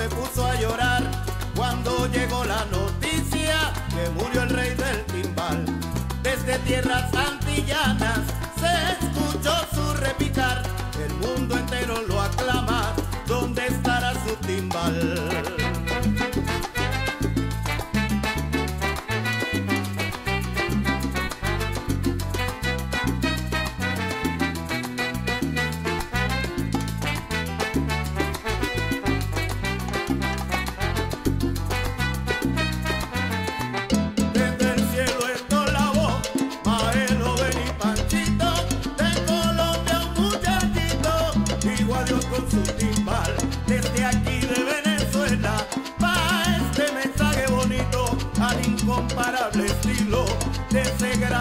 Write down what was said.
se puso a llorar cuando llegó la noticia que murió el rey del timbal. Desde tierras antillanas se escuchó su repicar, el mundo entero lo aclama, ¿dónde estará su timbal?